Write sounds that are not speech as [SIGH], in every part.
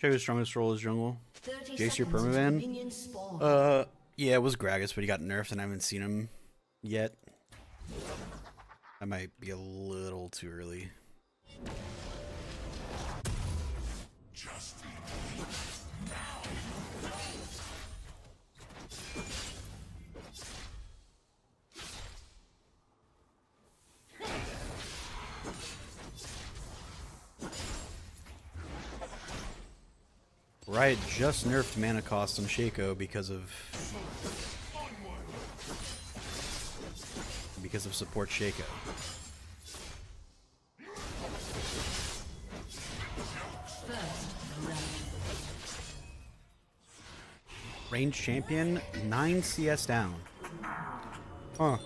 Shaco's strongest role is jungle. 30 Jace your seconds until permaban? Uh, yeah, it was Gragas, but he got nerfed, and I haven't seen him yet. That might be a little too early. Riot just nerfed mana cost on Shaco because of because of support Shaco. Range champion, 9 CS down. Huh. I'm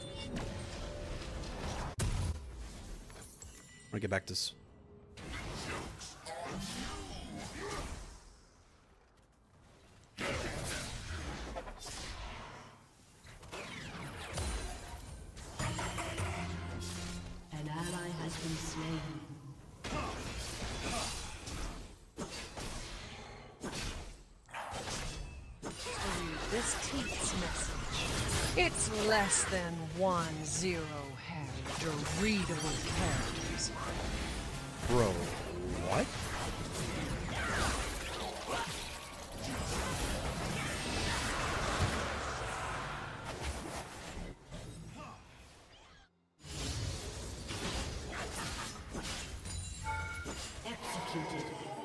gonna get back to. It's less than one zero Harry readable characters. Bro, what? Executed.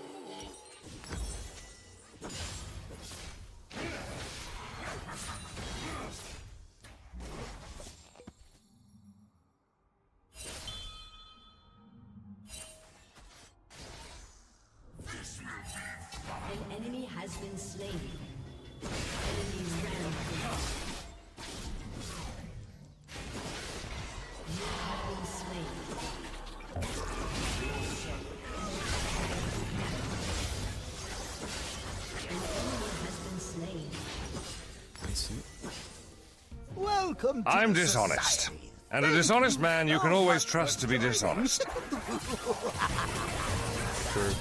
Welcome to I'm dishonest. society. And a dishonest man you can oh, always trust to be dishonest. [LAUGHS] Sure.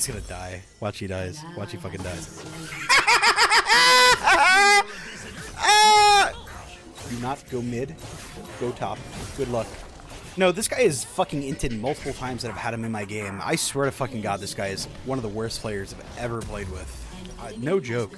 He's gonna die. Watch he dies. Watch he fucking dies. [LAUGHS] Do not go mid. Go top. Good luck. No, this guy is fucking inted multiple times that I've had him in my game. I swear to fucking god, this guy is one of the worst players I've ever played with. Uh, no joke.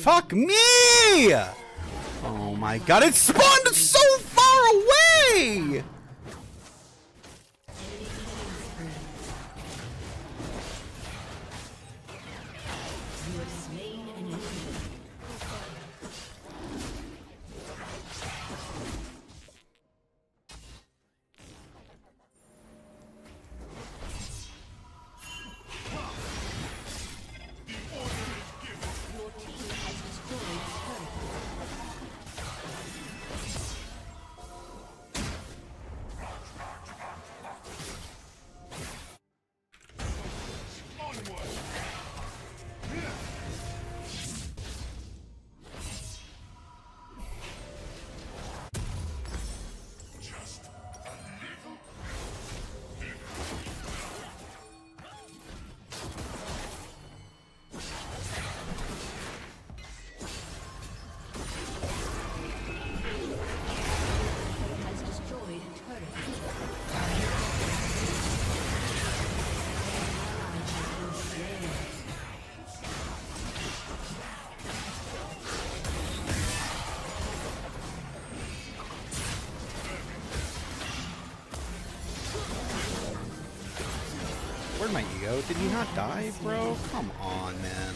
Fuck me! Oh my god, it spawned so far away! Did he not die, bro? Come on, man.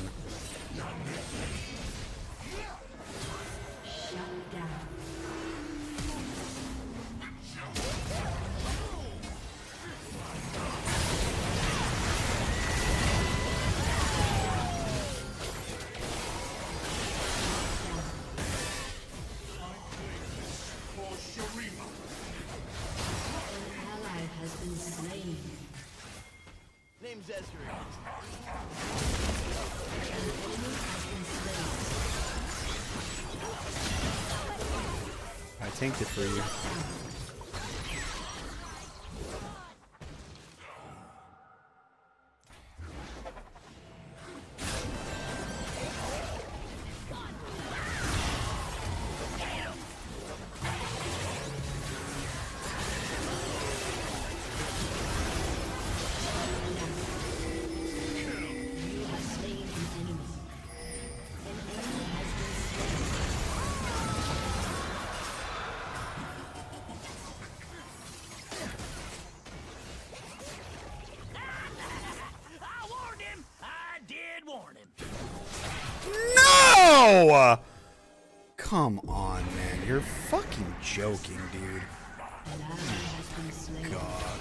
Tanked it for you. You Come on, man. You're fucking joking, dude. An ally has been slain. God.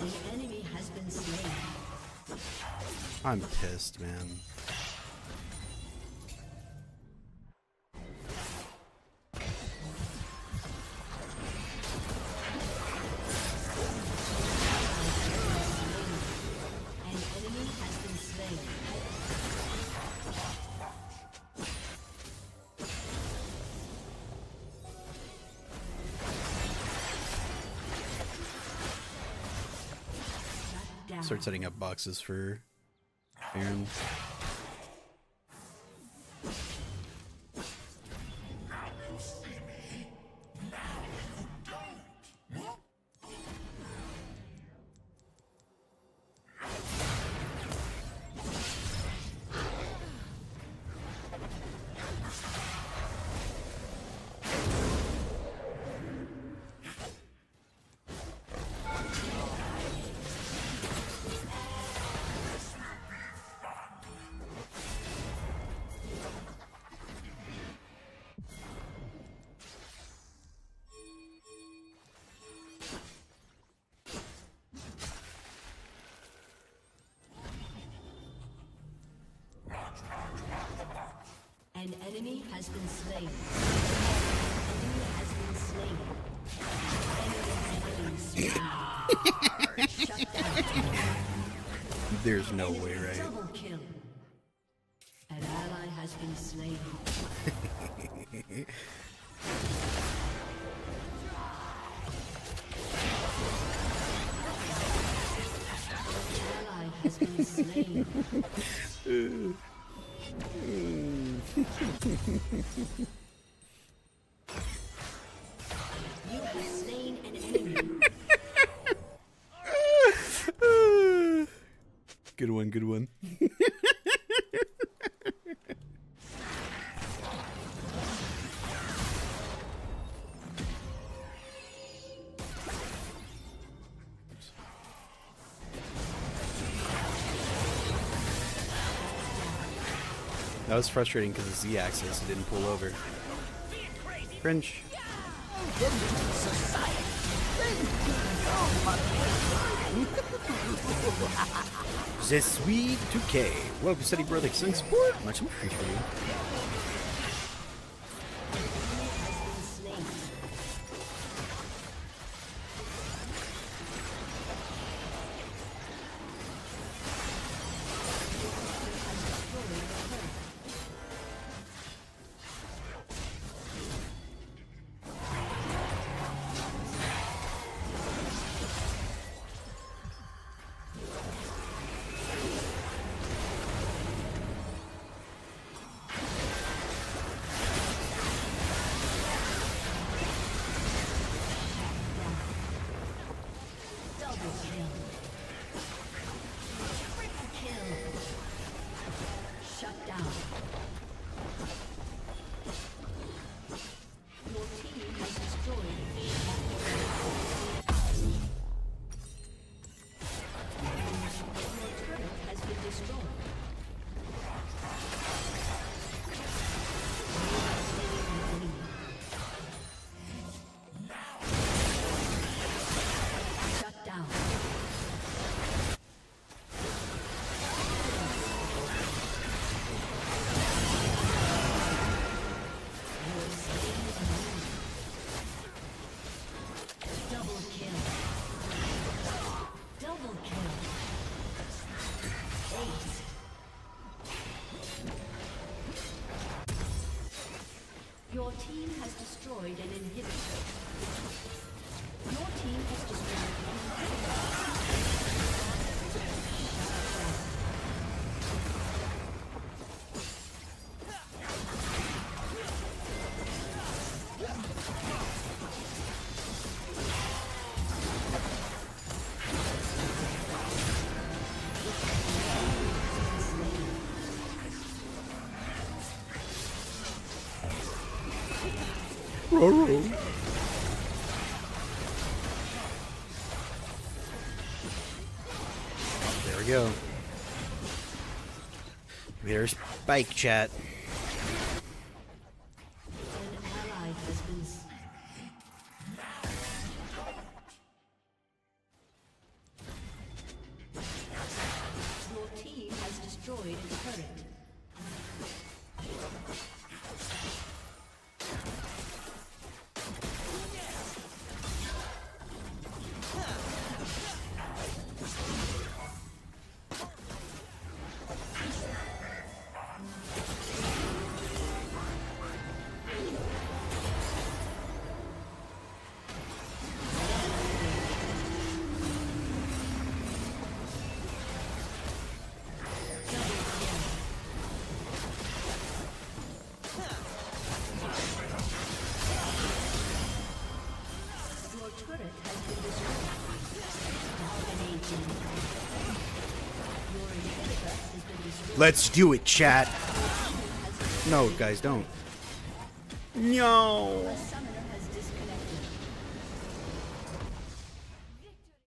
An enemy has been slain. I'm pissed, man. Start setting up boxes for Baron. An enemy has been slain. Enemy has been slain. Enemy has been slain. Shut down. There's no way, right? Double kill. An ally has been slain. [LAUGHS] ally has been slain. [LAUGHS] you have slain an enemy. good one, good one. That was frustrating because the Z-axis didn't pull over. Cringe. Je suis 2K. Welcome, City Brother Sing Sport. Much appreciated. There we go. There's bike chat. Let's do it, chat. No, guys, don't. No.